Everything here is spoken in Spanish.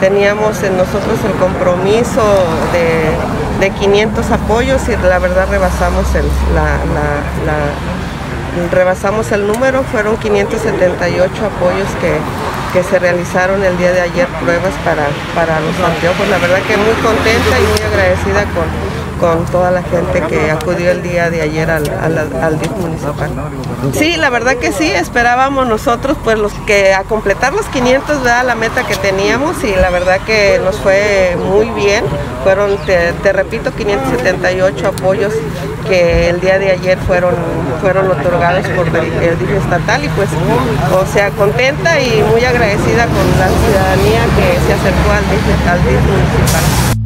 teníamos en nosotros el compromiso de, de 500 apoyos y la verdad rebasamos el, rebasamos el número, fueron 578 apoyos que, que se realizaron el día de ayer pruebas para, para los anteojos. La verdad que muy contenta y muy agradecida con, con toda la gente que acudió el día de ayer al, al, DIF municipal. Sí, la verdad que sí, esperábamos nosotros pues los que a completar los 500 era la meta que teníamos y la verdad que nos fue muy bien. Fueron, te, repito, 578 apoyos que el día de ayer fueron, fueron otorgados por el DIF estatal y pues, o sea, contenta y muy agradecida con la ciudadanía que se acercó al DIF, al DIF municipal.